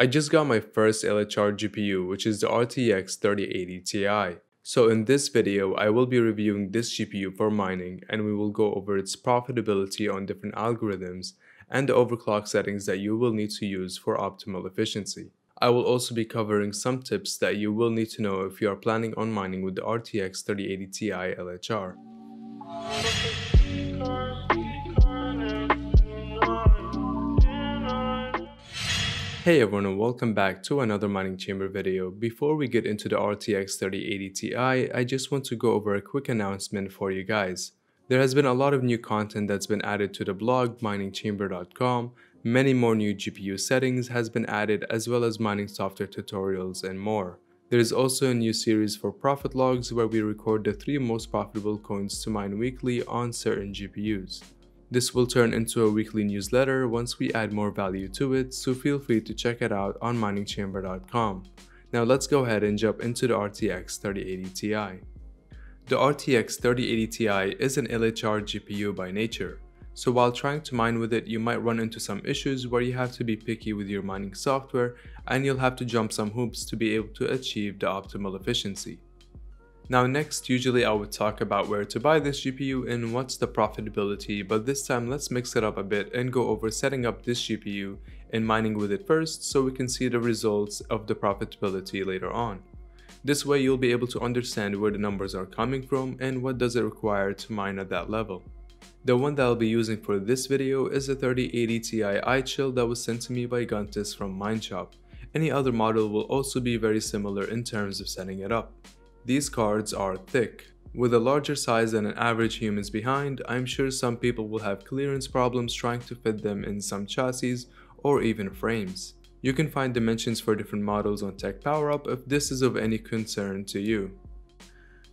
I just got my first LHR GPU which is the RTX 3080 Ti. So in this video, I will be reviewing this GPU for mining and we will go over its profitability on different algorithms and the overclock settings that you will need to use for optimal efficiency. I will also be covering some tips that you will need to know if you are planning on mining with the RTX 3080 Ti LHR. Hey everyone and welcome back to another mining chamber video. Before we get into the RTX 3080 Ti, I just want to go over a quick announcement for you guys. There has been a lot of new content that's been added to the blog miningchamber.com, many more new GPU settings has been added as well as mining software tutorials and more. There is also a new series for profit logs where we record the 3 most profitable coins to mine weekly on certain GPUs. This will turn into a weekly newsletter once we add more value to it, so feel free to check it out on miningchamber.com. Now let's go ahead and jump into the RTX 3080 Ti. The RTX 3080 Ti is an LHR GPU by nature, so while trying to mine with it you might run into some issues where you have to be picky with your mining software and you'll have to jump some hoops to be able to achieve the optimal efficiency. Now next, usually I would talk about where to buy this GPU and what's the profitability, but this time let's mix it up a bit and go over setting up this GPU and mining with it first so we can see the results of the profitability later on. This way you'll be able to understand where the numbers are coming from and what does it require to mine at that level. The one that I'll be using for this video is a 3080 Ti iChill that was sent to me by Guntis from Mineshop. Any other model will also be very similar in terms of setting it up. These cards are thick. With a larger size than an average human's behind, I'm sure some people will have clearance problems trying to fit them in some chassis or even frames. You can find dimensions for different models on Tech PowerUp if this is of any concern to you.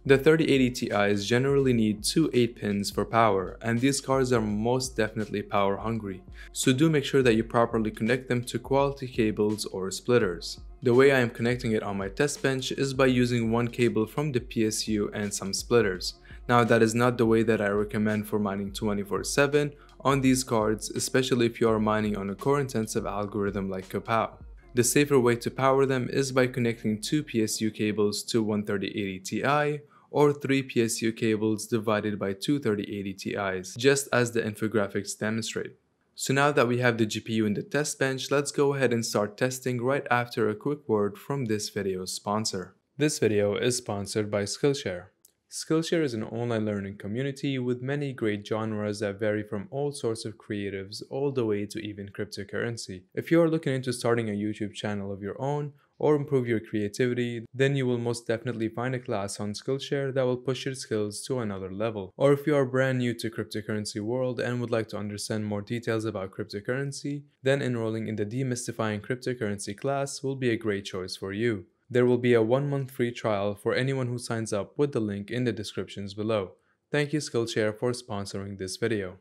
The 3080 Ti's generally need two 8 pins for power, and these cards are most definitely power hungry, so do make sure that you properly connect them to quality cables or splitters. The way I am connecting it on my test bench is by using one cable from the PSU and some splitters. Now that is not the way that I recommend for mining 24-7 on these cards, especially if you are mining on a core intensive algorithm like KawPow. The safer way to power them is by connecting two PSU cables to one 3080 Ti or 3 PSU cables divided by two 3080 Ti's, just as the infographics demonstrate. So now that we have the GPU in the test bench, let's go ahead and start testing right after a quick word from this video's sponsor. This video is sponsored by Skillshare. Skillshare is an online learning community with many great genres that vary from all sorts of creatives all the way to even cryptocurrency. If you are looking into starting a YouTube channel of your own or improve your creativity, then you will most definitely find a class on Skillshare that will push your skills to another level. Or if you are brand new to cryptocurrency world and would like to understand more details about cryptocurrency, then enrolling in the Demystifying Cryptocurrency class will be a great choice for you. There will be a one month free trial for anyone who signs up with the link in the descriptions below. Thank you Skillshare for sponsoring this video.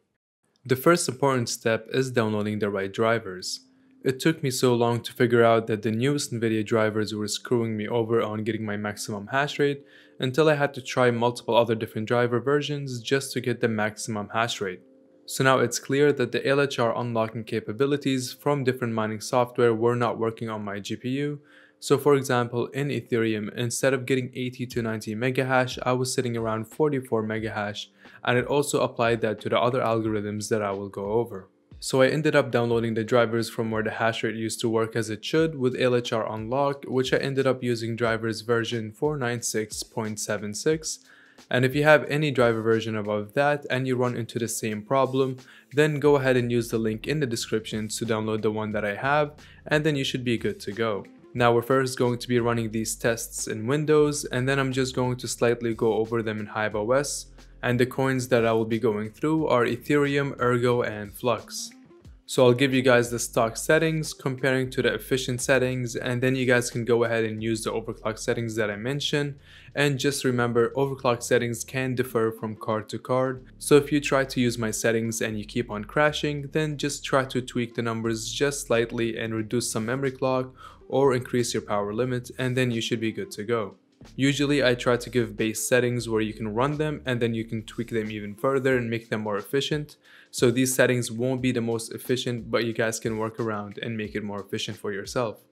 The first important step is downloading the right drivers. It took me so long to figure out that the newest NVIDIA drivers were screwing me over on getting my maximum hash rate until I had to try multiple other different driver versions just to get the maximum hash rate. So now it's clear that the LHR unlocking capabilities from different mining software were not working on my GPU so for example, in Ethereum, instead of getting 80 to 90 megahash, I was sitting around 44 megahash, and it also applied that to the other algorithms that I will go over. So I ended up downloading the drivers from where the hash rate used to work as it should with LHR unlocked, which I ended up using drivers version 496.76. And if you have any driver version above that and you run into the same problem, then go ahead and use the link in the description to download the one that I have, and then you should be good to go. Now we're first going to be running these tests in Windows and then I'm just going to slightly go over them in HiveOS and the coins that I will be going through are Ethereum, Ergo and Flux. So I'll give you guys the stock settings comparing to the efficient settings and then you guys can go ahead and use the overclock settings that I mentioned and just remember overclock settings can differ from card to card so if you try to use my settings and you keep on crashing then just try to tweak the numbers just slightly and reduce some memory clock or increase your power limit and then you should be good to go. Usually I try to give base settings where you can run them and then you can tweak them even further and make them more efficient. So these settings won't be the most efficient but you guys can work around and make it more efficient for yourself.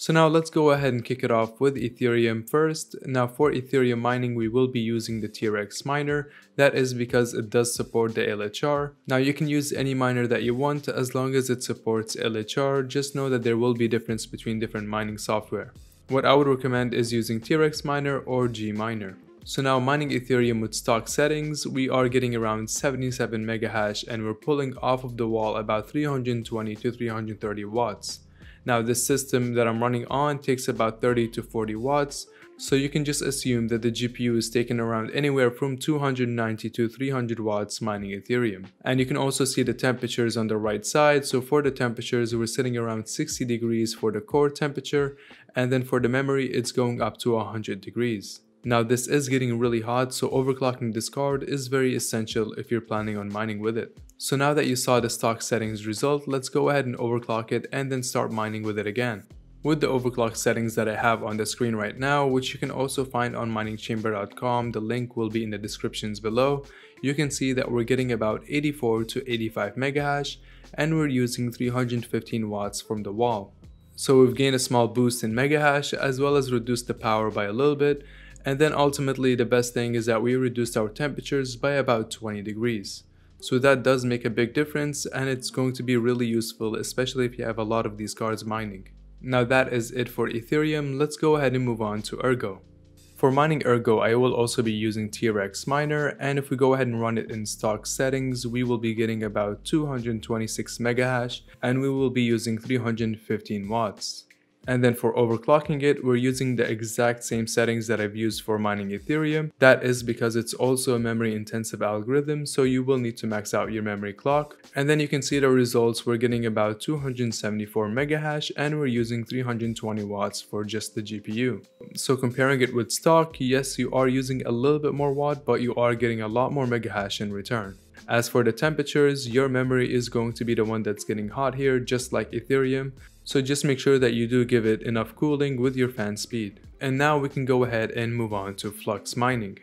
So now let's go ahead and kick it off with Ethereum first. Now for Ethereum mining, we will be using the T-Rex miner. That is because it does support the LHR. Now you can use any miner that you want as long as it supports LHR. Just know that there will be difference between different mining software. What I would recommend is using T-Rex miner or Gminer. So now mining Ethereum with stock settings, we are getting around 77 megahash and we're pulling off of the wall about 320 to 330 watts. Now this system that I'm running on takes about 30 to 40 watts, so you can just assume that the GPU is taking around anywhere from 290 to 300 watts mining Ethereum. And you can also see the temperatures on the right side. So for the temperatures, we're sitting around 60 degrees for the core temperature. And then for the memory, it's going up to 100 degrees. Now this is getting really hot, so overclocking this card is very essential if you're planning on mining with it. So now that you saw the stock settings result, let's go ahead and overclock it and then start mining with it again. With the overclock settings that I have on the screen right now, which you can also find on miningchamber.com, the link will be in the descriptions below, you can see that we're getting about 84 to 85 megahash and we're using 315 watts from the wall. So we've gained a small boost in megahash as well as reduced the power by a little bit and then ultimately the best thing is that we reduced our temperatures by about 20 degrees. So that does make a big difference and it's going to be really useful especially if you have a lot of these cards mining. Now that is it for Ethereum, let's go ahead and move on to Ergo. For mining Ergo, I will also be using T-Rex Miner and if we go ahead and run it in stock settings, we will be getting about 226 megahash and we will be using 315 watts. And then for overclocking it, we're using the exact same settings that I've used for mining Ethereum. That is because it's also a memory intensive algorithm, so you will need to max out your memory clock. And then you can see the results, we're getting about 274 megahash and we're using 320 watts for just the GPU. So comparing it with stock, yes, you are using a little bit more watt, but you are getting a lot more megahash in return. As for the temperatures, your memory is going to be the one that's getting hot here, just like Ethereum. So just make sure that you do give it enough cooling with your fan speed. And now we can go ahead and move on to Flux mining.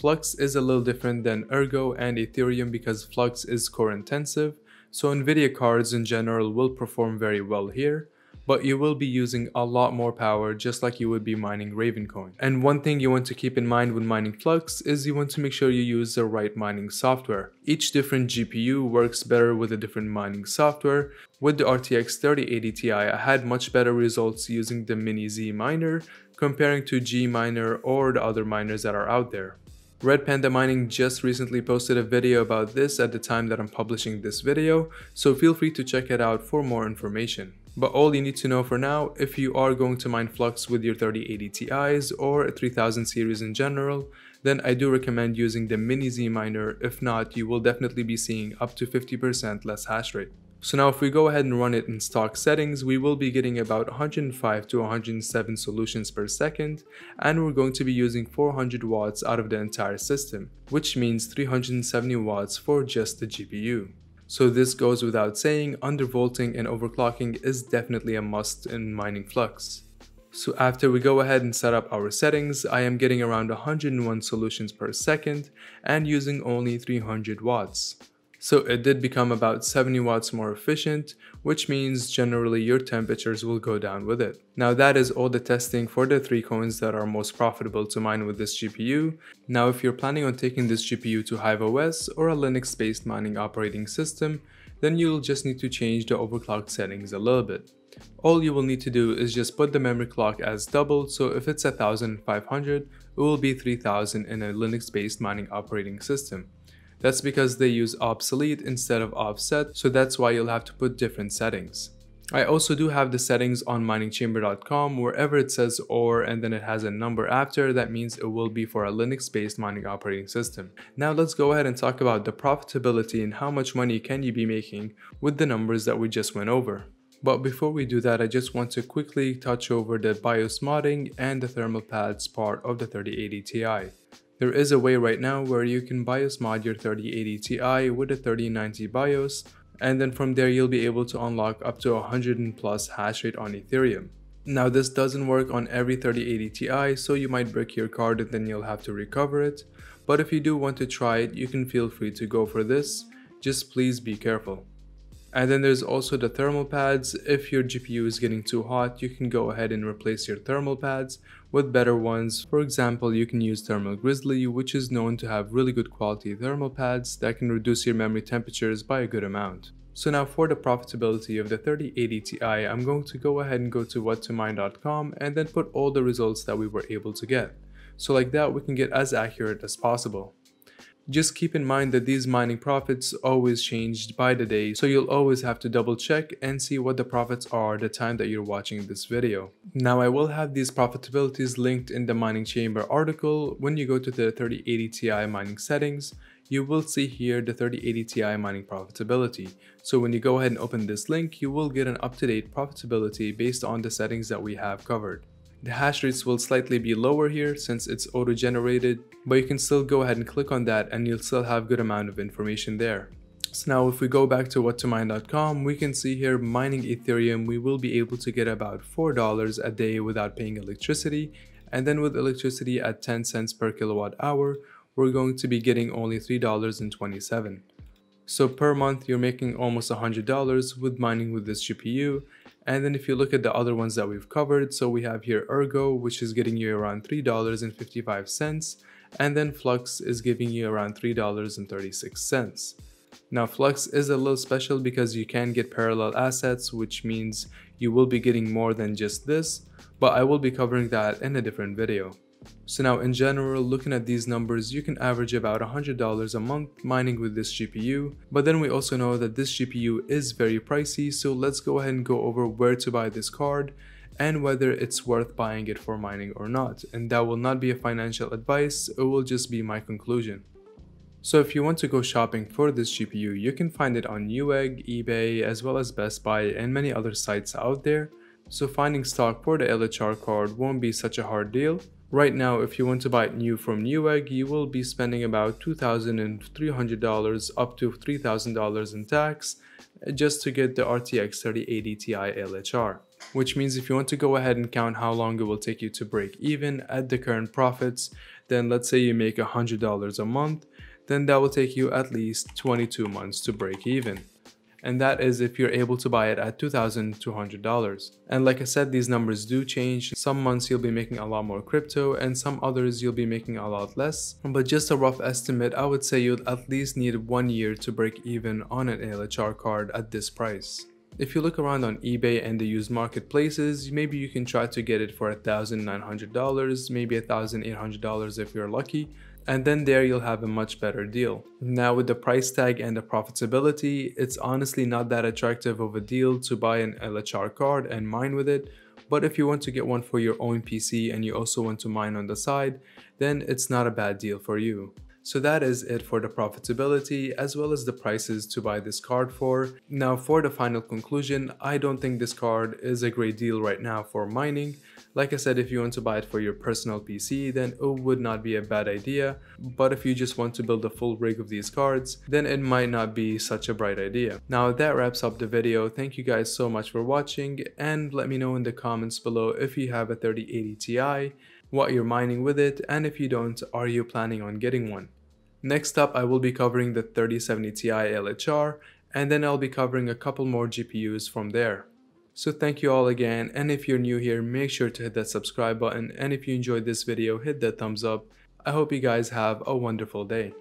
Flux is a little different than Ergo and Ethereum because Flux is core intensive, so Nvidia cards in general will perform very well here, but you will be using a lot more power just like you would be mining Ravencoin. And one thing you want to keep in mind when mining Flux is you want to make sure you use the right mining software. Each different GPU works better with a different mining software. With the RTX 3080 Ti, I had much better results using the Mini Z miner comparing to G miner or the other miners that are out there. Red Panda Mining just recently posted a video about this at the time that I'm publishing this video, so feel free to check it out for more information. But all you need to know for now, if you are going to mine Flux with your 3080 Ti's or a 3000 series in general, then I do recommend using the Mini Z miner, if not, you will definitely be seeing up to 50% less hash rate. So now if we go ahead and run it in stock settings, we will be getting about 105 to 107 solutions per second, and we're going to be using 400 watts out of the entire system, which means 370 watts for just the GPU. So this goes without saying, undervolting and overclocking is definitely a must in mining Flux. So after we go ahead and set up our settings, I am getting around 101 solutions per second and using only 300 watts. So it did become about 70 watts more efficient, which means generally your temperatures will go down with it. Now that is all the testing for the three coins that are most profitable to mine with this GPU. Now if you're planning on taking this GPU to HiveOS or a Linux based mining operating system, then you'll just need to change the overclock settings a little bit. All you will need to do is just put the memory clock as doubled so if it's 1500 it will be 3000 in a Linux based mining operating system. That's because they use obsolete instead of offset, so that's why you'll have to put different settings. I also do have the settings on miningchamber.com wherever it says OR and then it has a number after that means it will be for a Linux based mining operating system. Now let's go ahead and talk about the profitability and how much money can you be making with the numbers that we just went over. But before we do that I just want to quickly touch over the BIOS modding and the thermal pads part of the 3080 Ti. There is a way right now where you can BIOS mod your 3080 Ti with a 3090 BIOS and then from there you'll be able to unlock up to 100 plus hash rate on Ethereum. Now this doesn't work on every 3080 Ti so you might break your card and then you'll have to recover it, but if you do want to try it you can feel free to go for this, just please be careful. And then there's also the thermal pads. If your GPU is getting too hot, you can go ahead and replace your thermal pads with better ones. For example, you can use Thermal Grizzly, which is known to have really good quality thermal pads that can reduce your memory temperatures by a good amount. So now for the profitability of the 3080 Ti, I'm going to go ahead and go to whattomine.com and then put all the results that we were able to get. So like that, we can get as accurate as possible. Just keep in mind that these mining profits always changed by the day, so you'll always have to double check and see what the profits are the time that you're watching this video. Now I will have these profitabilities linked in the mining chamber article. When you go to the 3080 Ti mining settings, you will see here the 3080 Ti mining profitability. So when you go ahead and open this link, you will get an up-to-date profitability based on the settings that we have covered. The hash rates will slightly be lower here since it's auto-generated, but you can still go ahead and click on that and you'll still have good amount of information there. So now if we go back to whattomine.com, we can see here mining Ethereum, we will be able to get about $4 a day without paying electricity. And then with electricity at 10 cents per kilowatt hour, we're going to be getting only $3.27. So per month, you're making almost $100 with mining with this GPU and then if you look at the other ones that we've covered, so we have here Ergo, which is getting you around $3.55, and then Flux is giving you around $3.36. Now Flux is a little special because you can get parallel assets, which means you will be getting more than just this, but I will be covering that in a different video. So now in general, looking at these numbers, you can average about $100 a month mining with this GPU, but then we also know that this GPU is very pricey, so let's go ahead and go over where to buy this card and whether it's worth buying it for mining or not. And that will not be a financial advice, it will just be my conclusion. So if you want to go shopping for this GPU, you can find it on Newegg, eBay, as well as Best Buy and many other sites out there. So finding stock for the LHR card won't be such a hard deal. Right now, if you want to buy it new from Newegg, you will be spending about $2,300 up to $3,000 in tax just to get the RTX 3080 Ti LHR. Which means if you want to go ahead and count how long it will take you to break even at the current profits, then let's say you make $100 a month, then that will take you at least 22 months to break even and that is if you're able to buy it at $2,200. And like I said, these numbers do change. Some months you'll be making a lot more crypto and some others you'll be making a lot less. But just a rough estimate, I would say you'd at least need one year to break even on an LHR card at this price. If you look around on eBay and the used marketplaces, maybe you can try to get it for $1,900, maybe $1,800 if you're lucky, and then there you'll have a much better deal. Now with the price tag and the profitability, it's honestly not that attractive of a deal to buy an LHR card and mine with it, but if you want to get one for your own PC and you also want to mine on the side, then it's not a bad deal for you. So that is it for the profitability as well as the prices to buy this card for. Now for the final conclusion, I don't think this card is a great deal right now for mining. Like I said, if you want to buy it for your personal PC, then it would not be a bad idea. But if you just want to build a full rig of these cards, then it might not be such a bright idea. Now that wraps up the video. Thank you guys so much for watching and let me know in the comments below if you have a 3080 Ti, what you're mining with it, and if you don't, are you planning on getting one? Next up, I will be covering the 3070 Ti LHR, and then I'll be covering a couple more GPUs from there. So thank you all again, and if you're new here, make sure to hit that subscribe button, and if you enjoyed this video, hit that thumbs up. I hope you guys have a wonderful day.